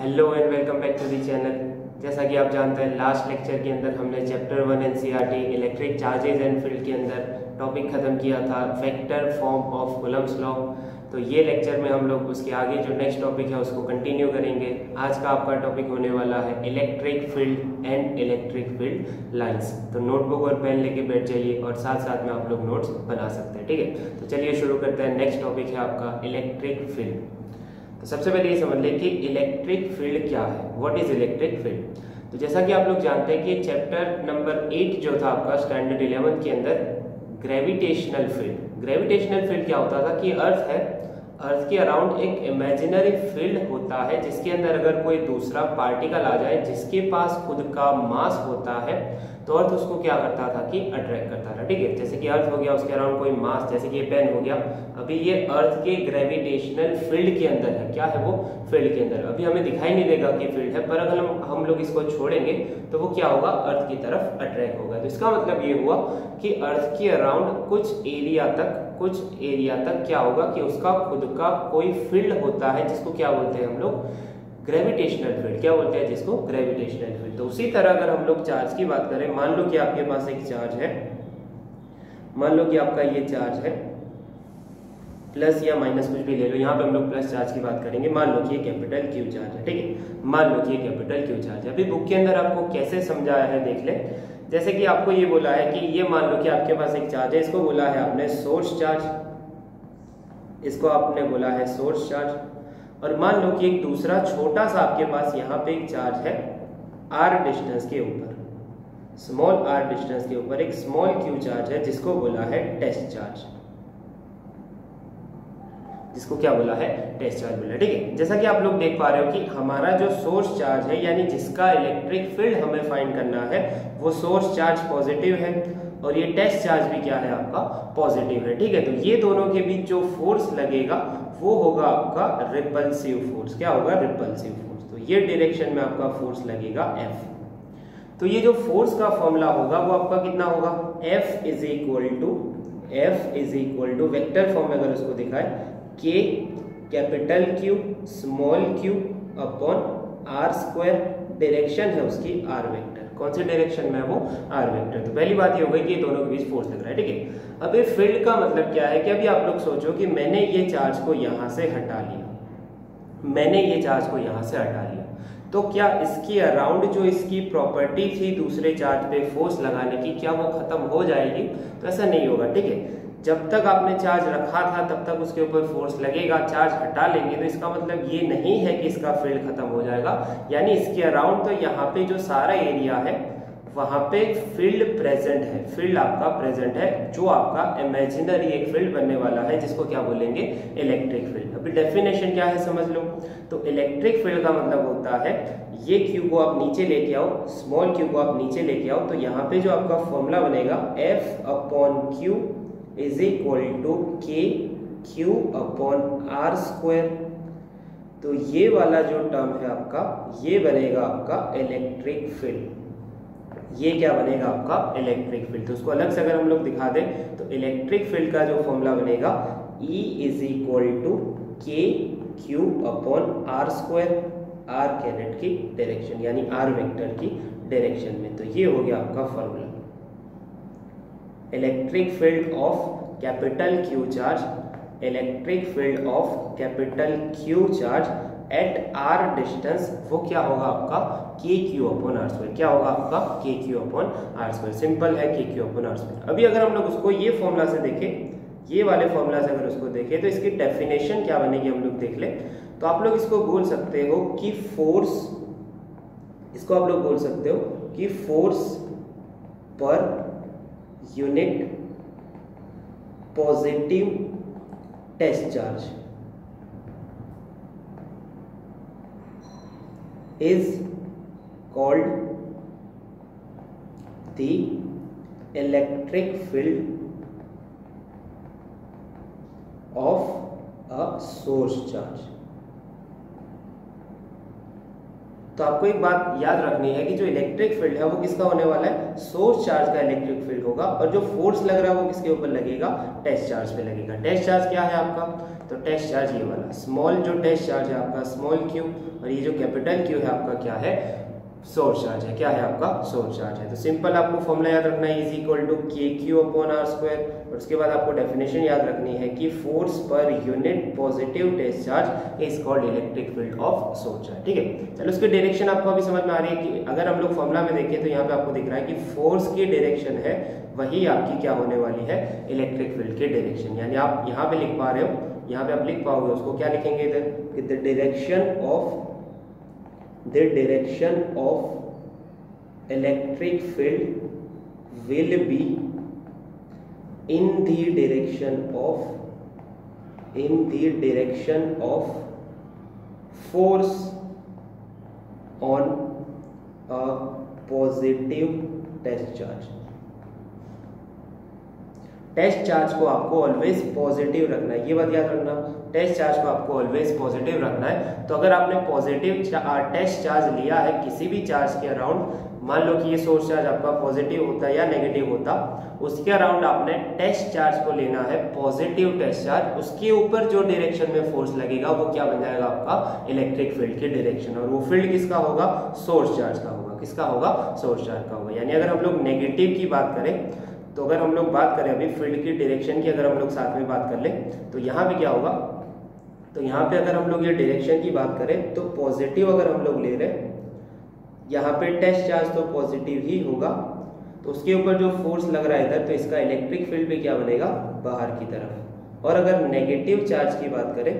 Hello and welcome back to the channel जैसा कि आप जानते हैं लास्ट लेक्चर के अंदर हमने chapter one N C R T electric charges and field के अंदर टॉपिक ख़त्म किया था factor form of Coulomb's law तो ये लेक्चर में हम लोग उसके आगे जो नेक्स्ट टॉपिक है उसको कंटिन्यू करेंगे आज का आपका टॉपिक होने वाला है electric field and electric field lines तो नोटबुक और पेन लेके बैठ जाइए और साथ साथ में आप लोग नोट्स बना सकते हैं ठीक है तो चलिए शुरू करते हैं नेक्स्ट टॉपिक है आपका इलेक्ट्रिक फील्ड तो सबसे पहले ये समझ लें कि इलेक्ट्रिक फील्ड क्या है व्हाट इज इलेक्ट्रिक फील्ड तो जैसा कि आप लोग जानते हैं कि चैप्टर नंबर एट जो था आपका स्टैंडर्ड इलेवन के अंदर ग्रेविटेशनल फील्ड ग्रेविटेशनल फील्ड क्या होता था कि अर्थ है अर्थ के अराउंड एक इमेजिनरी फील्ड होता है जिसके अंदर अगर कोई दूसरा पार्टिकल आ जाए जिसके पास खुद का मास होता है तो अर्थ उसको क्या करता था कि अट्रैक्ट करता था ठीक है जैसे कि अर्थ हो गया उसके अराउंड कोई मास जैसे कि ये पेन हो गया अभी ये अर्थ के ग्रेविटेशनल फील्ड के अंदर है क्या है वो फील्ड के अंदर अभी हमें दिखाई नहीं देगा कि फील्ड है पर अगर हम हम लोग इसको छोड़ेंगे तो वो क्या होगा अर्थ की तरफ अट्रैक्ट होगा तो इसका मतलब ये हुआ कि अर्थ के अराउंड कुछ एरिया तक कुछ एरिया तक क्या होगा कि उसका खुद का कोई फील्ड होता है जिसको क्या बोलते हैं हम लोग ग्रेविटेशनल फील्ड क्या बोलते हैं जिसको ग्रेविटेशनल फील्ड तो उसी तरह अगर हम लोग चार्ज की बात करें मान लो कि आपके पास एक चार्ज है मान लो कि आपका ये चार्ज है प्लस या माइनस कुछ भी ले लो यहाँ पे हम लोग प्लस चार्ज की बात करेंगे मान लो कि ये कैपिटल क्यू चार्ज है ठीक है मान लो कि ये कैपिटल क्यू चार्ज है अभी बुक के अंदर आपको कैसे समझाया है देख ले जैसे कि आपको ये बोला है कि ये मान लो कि आपके पास एक चार्ज है इसको बोला है आपने सोर्स चार्ज इसको आपने बोला है सोर्स चार्ज और मान लो कि एक दूसरा छोटा सा आपके पास यहाँ पे एक चार्ज है आर डिस्टेंस के ऊपर स्मॉल आर डिस्टेंस के ऊपर एक स्मॉल क्यू चार्ज है जिसको बोला है टेस्ट चार्ज जिसको क्या बोला है टेस्ट चार्ज बोला ठीक है जैसा कि आप लोग देख पा रहे हो कि हमारा जो सोर्स चार्ज है यानी जिसका इलेक्ट्रिक फील्ड हमें फाइंड करना है वो सोर्स चार्ज पॉजिटिव है और ये टेस्ट चार्ज भी क्या है आपका पॉजिटिव है ठीक है तो ये दोनों के बीच जो फोर्स लगेगा वो होगा आपका रिपल्सिव फोर्स क्या होगा रिपल्सिव फोर्स तो ये डायरेक्शन में आपका फोर्स लगेगा एफ तो ये जो फोर्स का फॉर्मूला होगा वो आपका कितना होगा F is equal to F is equal to vector form में अगर उसको दिखाए K capital Q small Q upon R square direction है उसकी आर वेक्टर कौन से डायरेक्शन में है वो आर वेक्टर तो पहली बात ये हो गई कि दोनों के बीच फोर्स लग रहा है ठीक है अब ये फील्ड का मतलब क्या है कि अभी आप लोग सोचो कि मैंने ये चार्ज को यहाँ से हटा लिया मैंने ये चार्ज को यहाँ से हटा लिया तो क्या इसकी अराउंड जो इसकी प्रॉपर्टी थी दूसरे चार्ज पे फोर्स लगाने की क्या वो खत्म हो जाएगी तो ऐसा नहीं होगा ठीक है जब तक आपने चार्ज रखा था तब तक उसके ऊपर फोर्स लगेगा चार्ज हटा लेंगे तो इसका मतलब ये नहीं है कि इसका फील्ड खत्म हो जाएगा यानी इसके अराउंड तो यहाँ पे जो सारा एरिया है वहां पे फील्ड प्रेजेंट है फील्ड आपका प्रेजेंट है जो आपका इमेजिनरी एक फील्ड बनने वाला है जिसको क्या बोलेंगे इलेक्ट्रिक फील्ड अभी डेफिनेशन क्या है समझ लो तो इलेक्ट्रिक फील्ड का मतलब होता है ये क्यू को आप नीचे लेके आओ स्मॉल क्यू को आप नीचे लेके आओ तो यहाँ पे जो आपका फॉर्मूला बनेगा F upon Q is equal to K Q upon R square तो ये वाला जो टर्म है आपका ये बनेगा आपका इलेक्ट्रिक फील्ड ये क्या बनेगा आपका इलेक्ट्रिक फील्ड तो उसको अलग से अगर हम लोग दिखा दें तो इलेक्ट्रिक फील्ड का जो फॉर्मूला बनेगा E is equal to K Q upon R square R caret की डायरेक्शन यानी आर वेक्टर की डायरेक्शन में तो ये हो गया आपका formula electric field of capital Q charge electric field of capital Q charge at R distance वो क्या होगा आपका K Q upon R square क्या होगा आपका K Q upon R square simple है K Q upon R square अभी अगर हम लोग उसको ये फॉर्मूला से देखें ये वाले फॉर्मूला से अगर उसको देखें तो इसकी डेफिनेशन क्या बनेगी हम लोग देख लें तो आप लोग इसको बोल सकते हो कि फोर्स इसको आप लोग बोल सकते हो कि फोर्स पर unit positive test charge is called the electric field of a source charge. तो आपको एक बात याद रखनी है कि जो इलेक्ट्रिक फील्ड है वो किसका होने वाला है सोर्स चार्ज का इलेक्ट्रिक फील्ड होगा और जो फोर्स लग रहा है वो किसके ऊपर लगेगा टेस्ट चार्ज पे लगेगा टेस्ट चार्ज क्या है आपका तो टेस्ट चार्ज ये वाला स्मॉल जो टेस्ट चार्ज है आपका स्मॉल क्यू और ये जो कैपिटल क्यू है आपका क्या है सोर चार्ज है क्या है आपका सोर चार्ज है तो सिंपल आपको फॉर्मूला याद रखना है is equal to K Q upon R square और उसके बाद आपको डेफिनेशन याद रखनी है कि force per unit positive discharge is called electric field of sole charge ठीक है चलो उसकी डायरेक्शन आपको अभी समझ में आ रही है कि अगर हम लोग फॉर्मूला में देखें तो यहाँ पे आपको दिख रहा है कि फोर्स की डायरेक्शन है वही आपकी क्या होने वाली है इलेक्ट्रिक फील्ड की डायरेक्शन यानी आप यहाँ पे लिख पा रहे हो यहाँ पे आप लिख पाओगे उसको क्या लिखेंगे इधर direction of the direction of electric field will be in the direction of in the direction of force on a positive test charge test charge को आपको ऑलवेज पॉजिटिव रखना है ये बात याद रखना टेस्ट चार्ज को आपको ऑलवेज पॉजिटिव रखना है तो अगर आपने पॉजिटिव टेस्ट चार्ज लिया है किसी भी चार्ज के अराउंड मान लो कि ये सोर्स चार्ज आपका पॉजिटिव होता या नेगेटिव होता उसके अराउंड आपने टेस्ट चार्ज को लेना है पॉजिटिव टेस्ट चार्ज उसके ऊपर जो डायरेक्शन में फोर्स लगेगा वो क्या बन जाएगा आपका इलेक्ट्रिक फील्ड के डायरेक्शन और वो फील्ड किसका होगा सोर्स चार्ज का होगा किसका होगा सोर्स चार्ज का होगा यानी अगर हम लोग नेगेटिव की बात करें तो अगर हम लोग बात करें अभी फील्ड की डायरेक्शन की अगर हम लोग साथ में बात कर ले तो यहाँ पे क्या होगा तो यहाँ पे अगर हम लोग ये डायरेक्शन की बात करें तो पॉजिटिव अगर हम लोग ले रहे हैं यहाँ पे टेस्ट चार्ज तो पॉजिटिव ही होगा तो उसके ऊपर जो फोर्स लग रहा है इधर तो इसका इलेक्ट्रिक फील्ड भी क्या बनेगा बाहर की तरफ और अगर नेगेटिव चार्ज की बात करें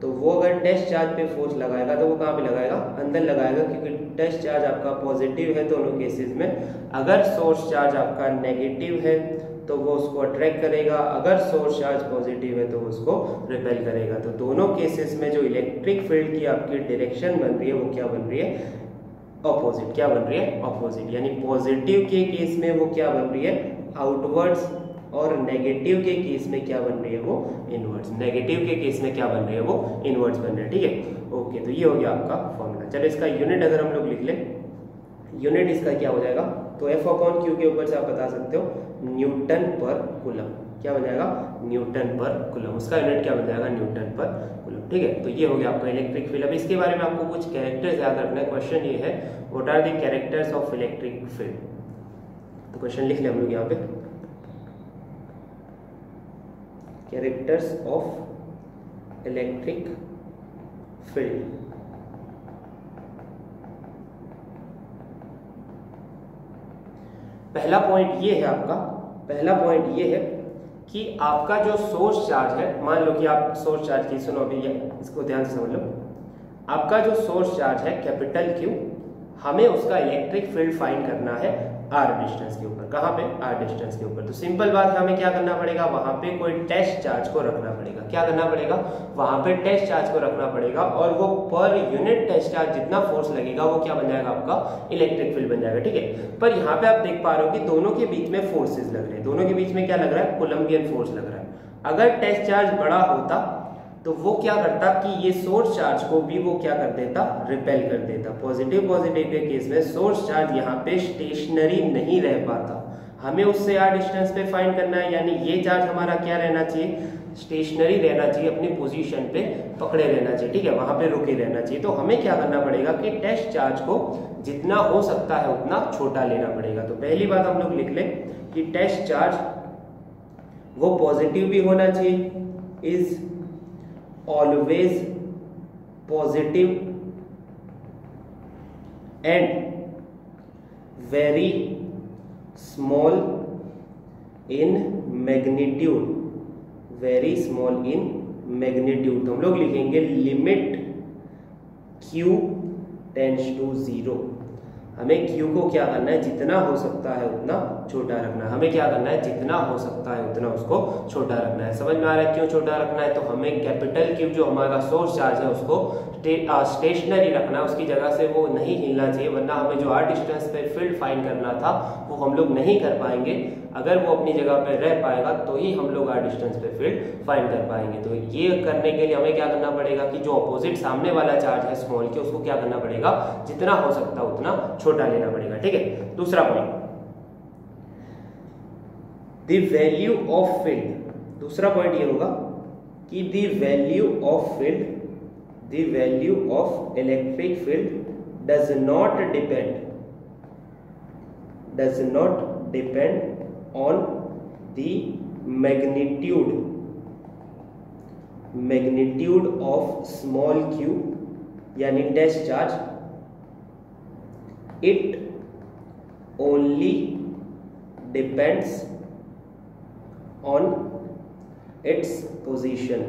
तो वो अगर टेस्ट चार्ज पे फोर्स लगाएगा तो वो कहाँ पे लगाएगा अंदर लगाएगा क्योंकि टेस्ट चार्ज आपका पॉजिटिव है दोनों केसेस में अगर सोर्स चार्ज आपका नेगेटिव है तो वो उसको अट्रैक्ट करेगा अगर सोर्स चार्ज पॉजिटिव है तो उसको रिपेल करेगा तो दोनों केसेस में जो इलेक्ट्रिक फील्ड की आपकी डायरेक्शन बन रही है वो क्या बन रही है अपोजिट क्या बन रही है अपोजिट यानी पॉजिटिव के केस में वो क्या बन रही है आउटवर्ड्स और नेगेटिव के केस में क्या बन रही है वो इनवर्ड्स नेगेटिव के केस में क्या बन रही है वो इनवर्ड्स बन रहे है ठीक है ओके तो ये हो गया आपका फॉर्मूला चलो इसका यूनिट अगर हम लोग लिख लें यूनिट इसका क्या हो जाएगा तो एफ अपॉन क्यू के ऊपर से आप बता सकते हो न्यूटन पर कुलम क्या बन जाएगा न्यूटन पर कुलम उसका यूनिट क्या बन जाएगा न्यूटन पर कुलम ठीक है तो ये हो गया आपका इलेक्ट्रिक फील्ड अब इसके बारे में आपको कुछ कैरेक्टर्स याद रखना है क्वेश्चन ये है what are the characters of electric field तो क्वेश्चन लिख लें हम लोग यहाँ पे कैरेक्टर्स ऑफ इलेक्ट्रिक फील्ड पहला पॉइंट ये है आपका पहला पॉइंट ये है कि आपका जो सोर्स चार्ज है मान लो कि आप सोर्स चार्ज की सुनो अभी इसको ध्यान से समझ लो आपका जो सोर्स चार्ज है कैपिटल क्यू हमें उसका इलेक्ट्रिक फील्ड फाइंड करना है आर डिस्टेंस के ऊपर कहां पे आर डिस्टेंस के ऊपर तो सिंपल बात हमें क्या करना पड़ेगा वहां पे कोई टेस्ट चार्ज को रखना पड़ेगा क्या करना पड़ेगा वहां पे टेस्ट चार्ज को रखना पड़ेगा और वो पर यूनिट टेस्ट चार्ज जितना फोर्स लगेगा वो क्या बन जाएगा आपका इलेक्ट्रिक फील्ड बन जाएगा ठीक है पर यहाँ पे आप देख पा रहे हो कि दोनों के बीच में फोर्सेज लग रहे हैं दोनों के बीच में क्या लग रहा है कोलम्बियन फोर्स लग रहा है अगर टेस्ट चार्ज बड़ा होता तो वो क्या करता कि ये सोर्स चार्ज को भी वो क्या कर देता रिपेल कर देता पॉजिटिव पॉजिटिव के केस में सोर्स चार्ज यहाँ पे स्टेशनरी नहीं रह पाता हमें उससे यार डिस्टेंस पे फाइंड करना है यानी ये चार्ज हमारा क्या रहना चाहिए स्टेशनरी रहना चाहिए अपनी पोजीशन पे पकड़े रहना चाहिए ठीक है वहां पे रुके रहना चाहिए तो हमें क्या करना पड़ेगा कि टेस्ट चार्ज को जितना हो सकता है उतना छोटा लेना पड़ेगा तो पहली बात हम लोग लिख लें कि टेस्ट चार्ज वो पॉजिटिव भी होना चाहिए is always positive and very small in magnitude very small in magnitude तो हम लोग लिखेंगे limit q tends to zero हमें q को क्या करना है जितना हो सकता है उतना छोटा रखना है हमें क्या करना है जितना हो सकता है उतना उसको छोटा रखना है समझ में आ रहा है क्यों छोटा रखना है तो हमें कैपिटल की जो हमारा सोर्स चार्ज है उसको स्टेशनरी रखना है उसकी जगह से वो नहीं हिलना चाहिए वरना हमें जो आर डिस्टेंस पे फील्ड फाइंड करना था वो हम लोग नहीं कर पाएंगे अगर वो अपनी जगह पे रह पाएगा तो ही हम लोग आर डिस्टेंस पे फील्ड फाइंड कर पाएंगे तो ये करने के लिए हमें क्या करना पड़ेगा कि जो अपोजिट सामने वाला चार्ज है स्मॉल के उसको क्या करना पड़ेगा जितना हो सकता है उतना छोटा लेना पड़ेगा ठीक है दूसरा point value value of field दूसरा पॉइंट ये होगा कि the value of field the value of electric field does not depend does not depend on the magnitude magnitude of small Q यानी test charge it only depends on its position.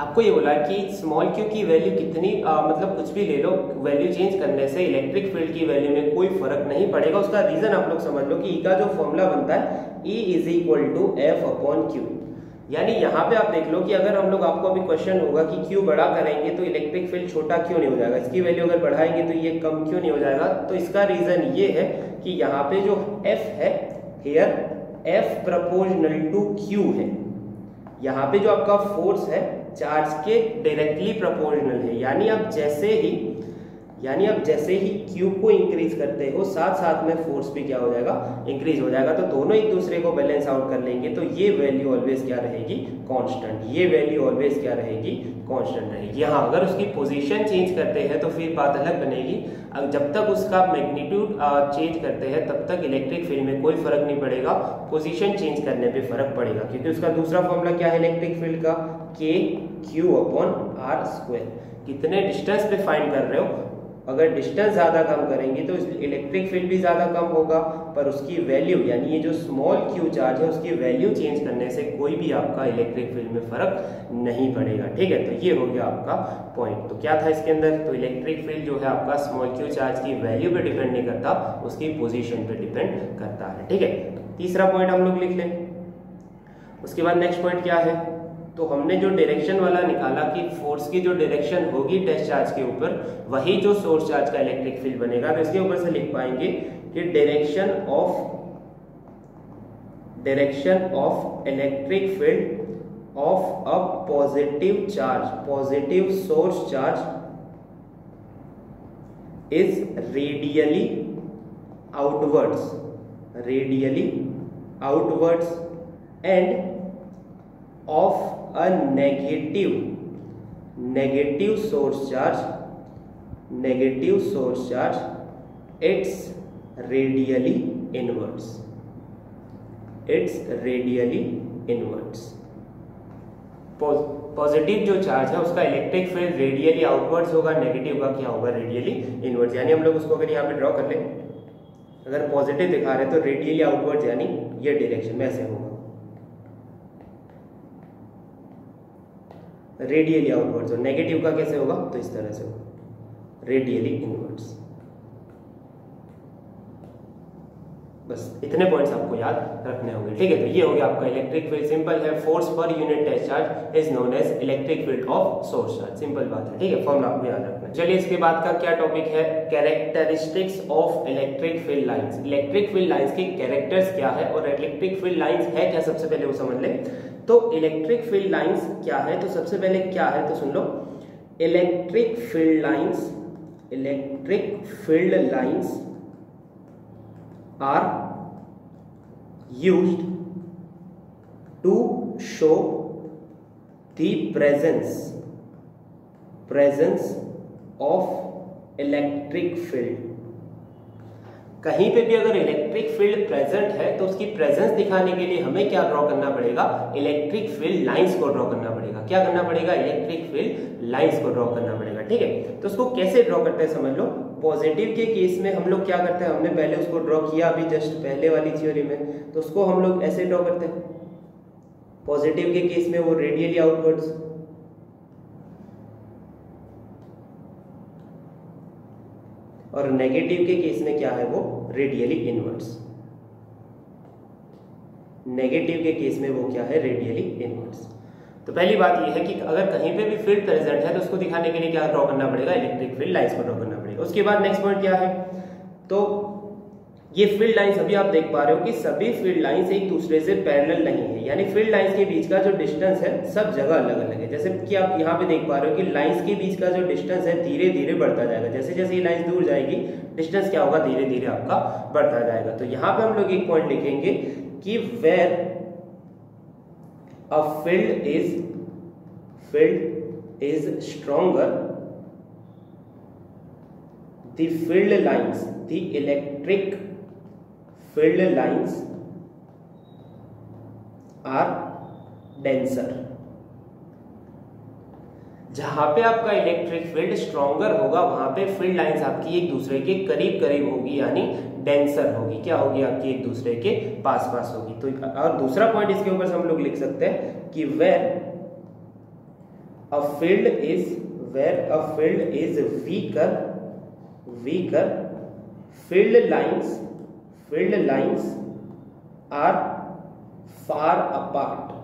आपको ये बोला कि small Q की value कितनी आ, मतलब कुछ भी ले लो वैल्यू चेंज करने से इलेक्ट्रिक फील्ड की वैल्यू में कोई फर्क नहीं पड़ेगा उसका रीजन आप लोग समझ लो कि ई e का जो फॉर्मूला बनता है E is equal to F upon Q यानी यहाँ पे आप देख लो कि अगर हम लोग आपको अभी क्वेश्चन होगा कि क्यू बड़ा करेंगे तो इलेक्ट्रिक फील्ड छोटा क्यों नहीं हो जाएगा इसकी वैल्यू अगर बढ़ाएंगे तो ये कम क्यों नहीं हो जाएगा तो इसका रीजन ये है कि यहाँ पे जो F है here F proportional to Q है यहाँ पे जो आपका फोर्स है चार्ज के डायरेक्टली प्रपोजनल है यानी आप जैसे ही यानी आप जैसे ही क्यूब को इंक्रीज करते हो साथ साथ में फोर्स भी क्या हो जाएगा इंक्रीज हो जाएगा तो दोनों एक दूसरे को बैलेंस आउट कर लेंगे तो ये वैल्यू ऑलवेज क्या रहेगी कांस्टेंट ये वैल्यू ऑलवेज क्या रहेगी कांस्टेंट रहेगी हाँ अगर उसकी पोजीशन चेंज करते हैं तो फिर बात अलग बनेगी अब जब तक उसका मैग्नीट्यूड चेंज करते हैं तब तक इलेक्ट्रिक फील्ड में कोई फर्क नहीं पड़ेगा पोजिशन चेंज करने पर फर्क पड़ेगा क्योंकि उसका दूसरा फॉर्मूला क्या है इलेक्ट्रिक फील्ड का K Q upon R square कितने डिस्टेंस पे फाइंड कर रहे हो अगर डिस्टेंस ज़्यादा कम करेंगे तो इलेक्ट्रिक फील्ड भी ज़्यादा कम होगा पर उसकी वैल्यू यानी ये जो स्मॉल क्यू चार्ज है उसकी वैल्यू चेंज करने से कोई भी आपका इलेक्ट्रिक फील्ड में फ़र्क नहीं पड़ेगा ठीक है तो ये हो गया आपका पॉइंट तो क्या था इसके अंदर तो इलेक्ट्रिक फील्ड जो है आपका स्मॉल क्यू चार्ज की वैल्यू पर डिपेंड नहीं करता उसकी पोजिशन पर डिपेंड करता है ठीक है तो तीसरा पॉइंट हम लोग लिख लें उसके बाद नेक्स्ट पॉइंट क्या है तो हमने जो डायरेक्शन वाला निकाला कि फोर्स की जो डायरेक्शन होगी टेस्ट चार्ज के ऊपर वही जो सोर्स चार्ज का इलेक्ट्रिक फील्ड बनेगा तो इसके ऊपर से लिख पाएंगे कि direction of direction of electric field of a positive charge positive source charge is radially outwards radially outwards and of a negative negative source charge negative source charge it's radially inwards it's radially inwards positive जो charge है उसका electric field radially outwards होगा negative का क्या होगा radially inwards यानी हम लोग उसको अगर यहाँ पे ड्रॉ कर लें अगर पॉजिटिव दिखा रहे हैं तो रेडियली आउटवर्ड्स यानी ये डायरेक्शन में ऐसे होगा रेडियली आउटवर्ड्स और नेगेटिव का कैसे होगा तो इस तरह से होगा रेडियली इनवर्ड्स बस इतने पॉइंट्स आपको याद रखने होंगे ठीक है तो ये हो गया आपका इलेक्ट्रिक फील्ड सिंपल है force per unit charge is known as electric field of source charge simple बात है ठीक है फॉर्मला आपको याद रखना चलिए इसके बाद का क्या टॉपिक है characteristics of electric field lines electric field lines की कैरेक्टर्स क्या है और इलेक्ट्रिक फील्ड लाइन्स है क्या सबसे पहले वो समझ लें तो इलेक्ट्रिक फील्ड लाइंस क्या है तो सबसे पहले क्या है तो सुन लो electric field lines electric field lines are used to show the presence presence of electric field कहीं पे भी अगर इलेक्ट्रिक फील्ड प्रेजेंट है तो उसकी प्रेजेंस दिखाने के लिए हमें क्या ड्रॉ करना पड़ेगा इलेक्ट्रिक फील्ड लाइंस को ड्रॉ करना पड़ेगा क्या करना पड़ेगा इलेक्ट्रिक फील्ड लाइंस को ड्रॉ करना पड़ेगा ठीक है तो उसको कैसे ड्रॉ करते हैं समझ लो पॉजिटिव के केस में हम लोग क्या करते हैं हमने पहले उसको ड्रॉ किया अभी जस्ट पहले वाली थियोरी में तो उसको हम लोग ऐसे ड्रॉ करते हैं पॉजिटिव के केस में वो रेडियली आउटवर्ड्स और नेगेटिव के केस में क्या है वो रेडियली इनवर्स नेगेटिव के केस में वो क्या है रेडियली इनवर्स तो पहली बात यह है कि अगर कहीं पे भी फील्ड प्रेजेंट है तो उसको दिखाने के लिए क्या ड्रॉ करना पड़ेगा इलेक्ट्रिक फील्ड लाइन्स को ड्रॉ करना पड़ेगा उसके बाद नेक्स्ट पॉइंट क्या है तो ये फील्ड लाइन्स अभी आप देख पा रहे हो कि सभी फील्ड लाइन्स एक दूसरे से पैरेलल नहीं है यानी फील्ड लाइन्स के बीच का जो डिस्टेंस है सब जगह अलग अलग है जैसे कि आप यहाँ पे देख पा रहे हो कि लाइन्स के बीच का जो डिस्टेंस है धीरे धीरे बढ़ता जाएगा जैसे जैसे ये लाइन्स दूर जाएगी डिस्टेंस क्या होगा धीरे धीरे आपका बढ़ता जाएगा तो यहाँ पे हम लोग एक पॉइंट लिखेंगे कि where a field is field is stronger the field lines the electric field lines are denser जहां पे आपका इलेक्ट्रिक फील्ड स्ट्रॉन्गर होगा वहां पे फील्ड लाइंस आपकी एक दूसरे के करीब करीब होगी यानी डेंसर होगी क्या होगी आपकी एक दूसरे के पास पास होगी तो और दूसरा पॉइंट इसके ऊपर से हम लोग लिख सकते हैं कि where a field is where a field is weaker weaker field lines field lines are far apart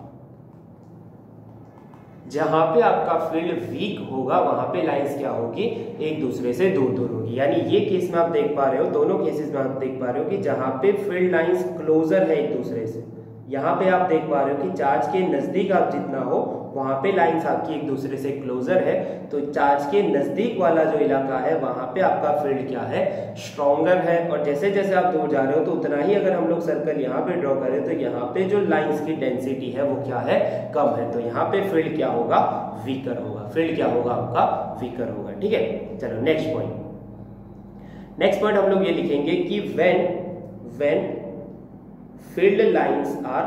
जहां पे आपका फील्ड वीक होगा वहां पे लाइंस क्या होगी एक दूसरे से दूर दूर होगी यानी ये केस में आप देख पा रहे हो दोनों केसेस में आप देख पा रहे हो कि जहां पे फील्ड लाइंस क्लोजर है एक दूसरे से यहाँ पे आप देख पा रहे हो कि चार्ज के नज़दीक आप जितना हो वहाँ पे लाइंस आपकी एक दूसरे से क्लोजर है तो चार्ज के नज़दीक वाला जो इलाका है वहाँ पे आपका फील्ड क्या है स्ट्रॉन्गर है और जैसे जैसे आप दूर जा रहे हो तो उतना ही अगर हम लोग सर्कल यहाँ पे ड्रॉ करें तो यहाँ पे जो लाइन्स की डेंसिटी है वो क्या है कम है तो यहाँ पे फील्ड क्या होगा वीकर होगा फील्ड क्या होगा आपका वीकर होगा ठीक है चलो नेक्स्ट पॉइंट नेक्स्ट पॉइंट हम लोग ये लिखेंगे कि when when filled lines are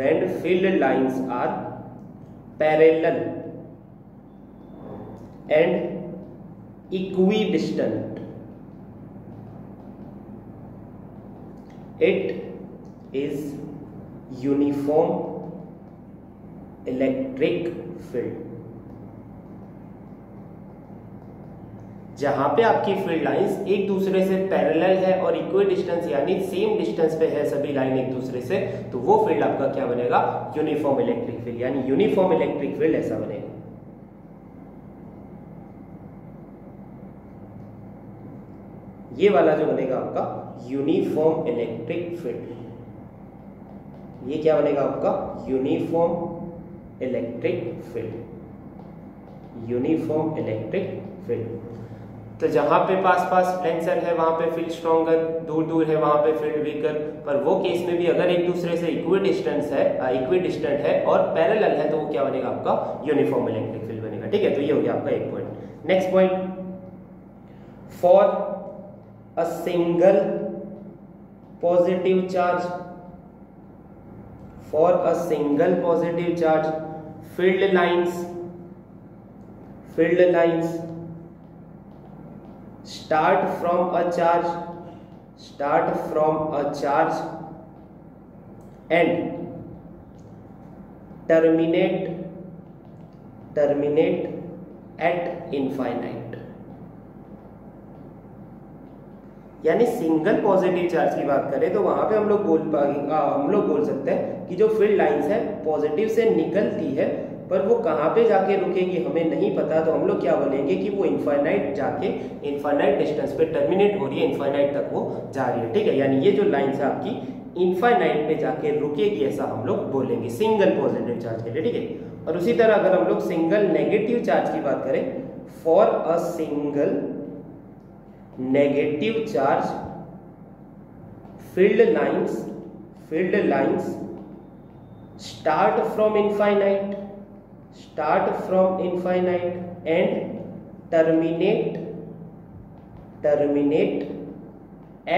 when filled lines are parallel and equidistant it is uniform electric field जहां पे आपकी फील्ड लाइंस एक दूसरे से पैरेलल है और इक्वल डिस्टेंस यानी सेम डिस्टेंस पे है सभी लाइन एक दूसरे से तो वो फील्ड आपका क्या बनेगा यूनिफॉर्म इलेक्ट्रिक फील्ड यानी यूनिफॉर्म इलेक्ट्रिक फील्ड ऐसा बनेगा ये वाला जो बनेगा आपका यूनिफॉर्म इलेक्ट्रिक फील्ड ये क्या बनेगा आपका uniform electric field uniform electric field तो जहाँ पे पास पास टेंसर है वहाँ पे फील्ड स्ट्रॉगर दूर दूर है वहाँ पे फील्ड वीकर पर वो केस में भी अगर एक दूसरे से इक्वी डिस्टेंस है इक्वी डिस्टेंट है और पैरेलल है तो वो क्या बनेगा आपका यूनिफॉर्म इलेक्ट्रिक फील्ड बनेगा ठीक है तो ये हो गया आपका एक point next point for a single positive charge for a single positive charge field lines field lines start from a charge start from a charge and terminate terminate at infinite यानी सिंगल पॉजिटिव चार्ज की बात करें तो वहां पे हम लोग बोल पाएंगे हाँ, हम लोग बोल सकते हैं कि जो फील्ड लाइंस है पॉजिटिव से निकलती है पर वो कहाँ पे जाके रुकेगी हमें नहीं पता तो हम लोग क्या बोलेंगे कि वो इन्फाइनाइट जाके इन्फाइनाइट डिस्टेंस पे टर्मिनेट हो रही है इन्फाइनाइट तक वो जा रही है ठीक है यानी ये जो लाइन है आपकी इन्फाइनाइट पे जाके रुकेगी ऐसा हम लोग बोलेंगे सिंगल पॉजिटिव चार्ज के लिए ठीक है और उसी तरह अगर हम लोग सिंगल नेगेटिव चार्ज की बात करें for a single negative charge field lines field lines start from infinite start from infinite and terminate terminate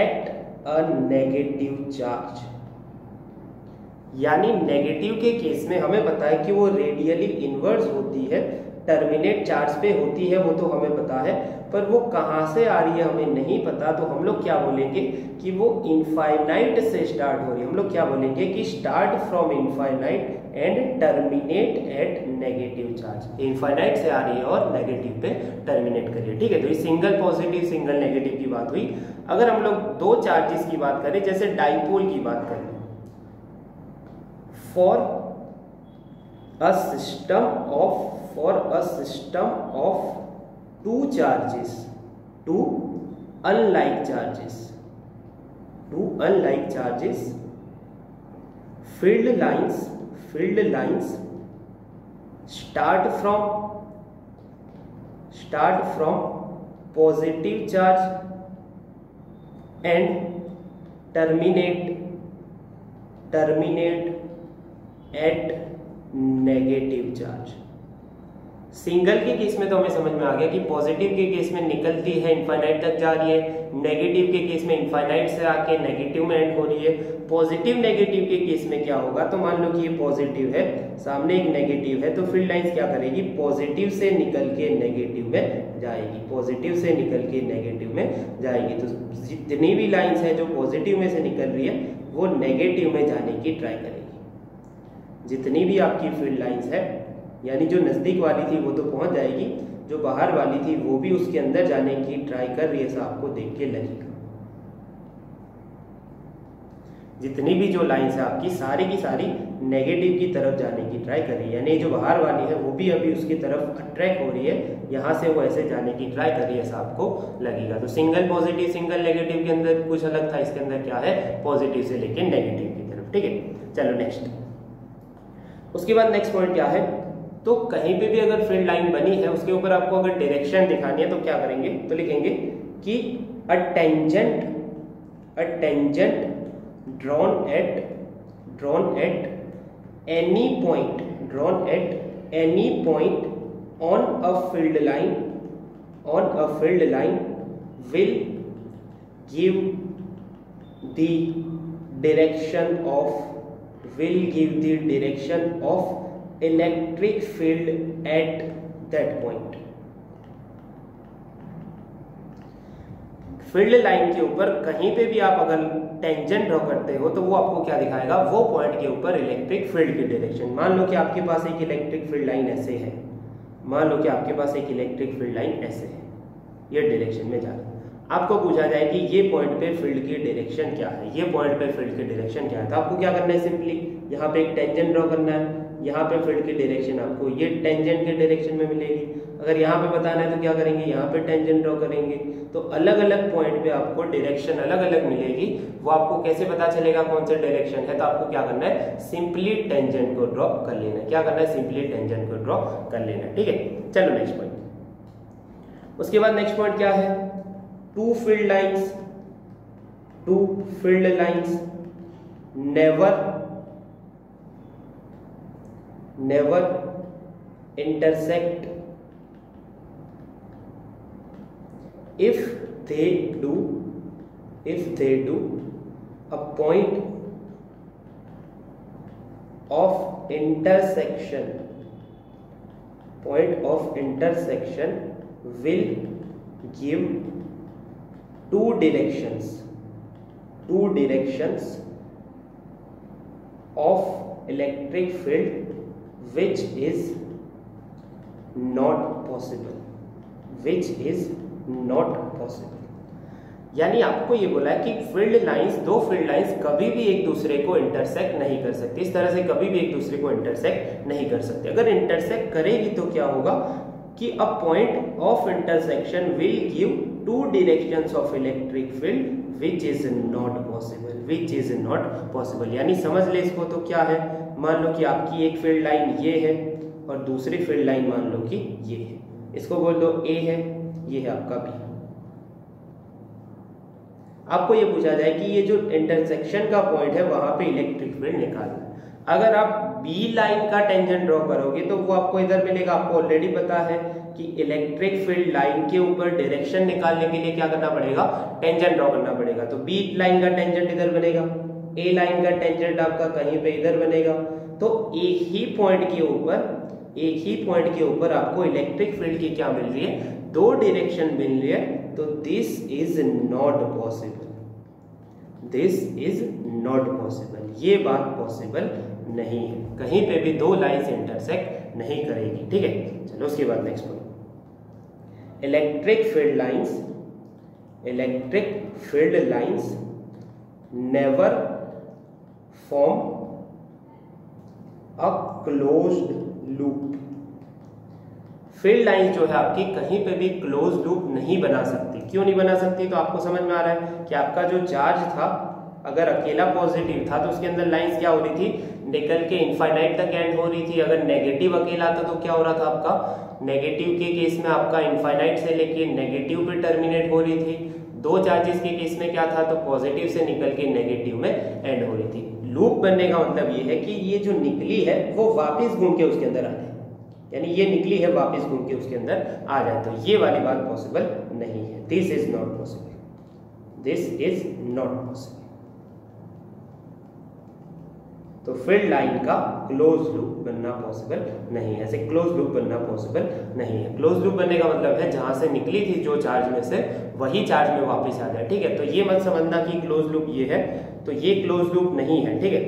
at a negative charge यानी नेगेटिव के केस में हमें पता है कि वो रेडियली इन्वर्स होती है टर्मिनेट चार्ज पे होती है वो तो हमें पता है पर वो कहाँ से आ रही है हमें नहीं पता तो हम लोग क्या बोलेंगे कि वो इनफाइनाइट से स्टार्ट हो रही है हम लोग क्या बोलेंगे कि start from infinite and terminate at negative charge infinite से आ रही है और नेगेटिव पे टर्मिनेट करिए ठीक है तो ये सिंगल पॉजिटिव सिंगल नेगेटिव की बात हुई अगर हम लोग दो चार्जेस की बात करें जैसे डाइपोल की बात करें for a system of for a system of two charges two unlike charges two unlike charges field lines field lines start from start from positive charge and terminate terminate at negative charge single के case में तो हमें समझ में आ गया कि positive के केस में निकलती है इन्फाइनाइट तक जा रही है नेगेटिव के केस में इनफाइनाइट से आके नेगेटिव में एंड हो रही है पॉजिटिव नेगेटिव के केस में क्या होगा तो मान लो कि ये पॉजिटिव है सामने एक नेगेटिव है तो फील्ड लाइंस क्या करेगी पॉजिटिव से निकल के नेगेटिव में जाएगी पॉजिटिव से निकल के नेगेटिव में जाएगी तो जितनी भी लाइन्स है जो पॉजिटिव में से निकल रही है वो नेगेटिव में जाने की ट्राई करेगी जितनी भी आपकी फील्ड लाइन्स है यानी जो नज़दीक वाली थी वो तो पहुंच जाएगी जो बाहर वाली थी वो भी उसके अंदर जाने की ट्राई कर रही है साहब को देख के लगेगा जितनी भी जो लाइन्स है आपकी सारी की सारी नेगेटिव की तरफ जाने की ट्राई कर रही है यानी जो बाहर वाली है वो भी अभी उसकी तरफ अट्रैक्ट हो रही है यहाँ से वो ऐसे जाने की ट्राई कर रही है साहब आपको लगेगा तो सिंगल पॉजिटिव सिंगल नेगेटिव के अंदर कुछ अलग था इसके अंदर क्या है पॉजिटिव से लेकर नेगेटिव की तरफ ठीक है चलो नेक्स्ट उसके बाद नेक्स्ट पॉइंट क्या है तो कहीं पे भी अगर फील्ड लाइन बनी है उसके ऊपर आपको अगर डायरेक्शन दिखानी है तो क्या करेंगे तो लिखेंगे कि a tangent a tangent drawn at drawn at any point drawn at any point on a field line on a field line will give the direction of will give the direction of electric field at that point field line के ऊपर कहीं पे भी आप अगर tangent draw करते हो तो वो आपको क्या दिखाएगा वो पॉइंट के ऊपर इलेक्ट्रिक फील्ड की डायरेक्शन मान लो कि आपके पास एक इलेक्ट्रिक फील्ड लाइन ऐसे है मान लो कि आपके पास एक इलेक्ट्रिक फील्ड लाइन ऐसे है ये डायरेक्शन में जा रहा आपको पूछा जाए कि ये पॉइंट पे फील्ड की डायरेक्शन क्या है ये पॉइंट पे फील्ड की डायरेक्शन क्या है तो आपको क्या करना है सिंपली यहाँ पे एक टेंजेंट ड्रॉ करना है यहाँ पे फील्ड की डायरेक्शन आपको ये टेंजेंट के डायरेक्शन में मिलेगी अगर यहाँ पे बताना है तो क्या करेंगे यहाँ पे टेंजेंट ड्रॉ करेंगे तो अलग अलग पॉइंट पे आपको डायरेक्शन अलग अलग मिलेगी वो आपको कैसे पता चलेगा कौन सा डायरेक्शन है तो आपको क्या करना है सिंपली टेंजेंट को ड्रॉ कर लेना है क्या करना है सिंपली टेंजेंट को ड्रॉ कर लेना ठीक है चलो नेक्स्ट पॉइंट उसके बाद नेक्स्ट पॉइंट क्या है two field lines two field lines never never intersect if they do if they do a point of intersection point of intersection will give two directions two directions of electric field which is not possible which is not possible यानी आपको ये बोला है कि field lines दो field lines कभी भी एक दूसरे को इंटरसेक्ट नहीं कर सकती इस तरह से कभी भी एक दूसरे को इंटरसेक्ट नहीं कर सकते अगर इंटरसेक्ट करेगी तो क्या होगा कि a point of intersection will give two directions of electric field which is not possible which is not possible यानी समझ ले इसको तो क्या है मान लो कि आपकी एक फील्ड लाइन ये है और दूसरी फील्ड लाइन मान लो कि ये है इसको बोल दो ए है ये है आपका बी आपको ये पूछा जाए कि ये जो इंटरसेक्शन का पॉइंट है वहां पे इलेक्ट्रिक फील्ड निकालना अगर आप बी लाइन का टेंजेंट ड्रॉ करोगे तो वो आपको इधर मिलेगा आपको ऑलरेडी पता है कि इलेक्ट्रिक फील्ड लाइन के ऊपर डायरेक्शन निकालने के लिए क्या करना पड़ेगा टेंजेंट ड्रॉ करना पड़ेगा तो बी लाइन का टेंजेंट इधर बनेगा ए लाइन का टेंजेंट आपका कहीं पे इधर बनेगा तो एक ही पॉइंट के ऊपर एक ही पॉइंट के ऊपर आपको इलेक्ट्रिक फील्ड की क्या मिल रही है दो डायरेक्शन मिल रही है तो this is not possible this is not possible ये बात पॉसिबल नहीं है कहीं पे भी दो लाइन्स इंटरसेक्ट नहीं करेगी ठीक है चलो उसके बाद next point electric field lines electric field lines never form a closed loop field lines जो है आपकी कहीं पे भी क्लोज लूप नहीं बना सकती क्यों नहीं बना सकती तो आपको समझ में आ रहा है कि आपका जो चार्ज था अगर अकेला पॉजिटिव था तो उसके अंदर लाइंस क्या हो रही थी निकल के इन्फाइनाइट तक एंड हो रही थी अगर नेगेटिव अकेला था तो क्या हो रहा था आपका नेगेटिव के केस में आपका इन्फाइनाइट से लेके नेगेटिव पे टर्मिनेट हो रही थी दो चार्जेस के केस में क्या था तो पॉजिटिव से निकल के नेगेटिव में एंड हो रही थी लूप बनने का मतलब ये है कि ये जो निकली है वो वापिस घूम के उसके अंदर आ जाए यानी ये निकली है वापिस घूम के उसके अंदर आ जाए तो ये वाली बात पॉसिबल नहीं है this is not possible this is not possible तो फील्ड लाइन का क्लोज लूप बनना पॉसिबल नहीं है ऐसे क्लोज लूप बनना पॉसिबल नहीं है क्लोज लूप बनने का मतलब है जहां से निकली थी जो चार्ज में से वही चार्ज में वापस आ जाए ठीक है तो ये मत समझना कि क्लोज लूप ये है तो ये क्लोज लूप नहीं है ठीक है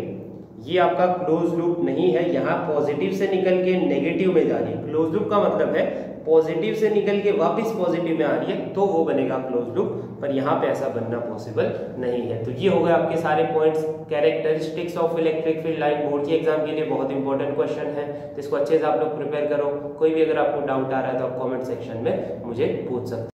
ये आपका क्लोज लूप नहीं है यहाँ पॉजिटिव से निकल के नेगेटिव में जा रही है क्लोज लूप का मतलब है पॉजिटिव से निकल के वापस पॉजिटिव में आ रही है तो वो बनेगा क्लोज लूप पर यहाँ पे ऐसा बनना पॉसिबल नहीं है तो ये हो गए आपके सारे points characteristics of electric field line board की एग्जाम के लिए बहुत इंपॉर्टेंट क्वेश्चन है तो इसको अच्छे से आप लोग प्रिपेयर करो कोई भी अगर आपको डाउट आ रहा है तो आप कॉमेंट सेक्शन में मुझे पूछ सकते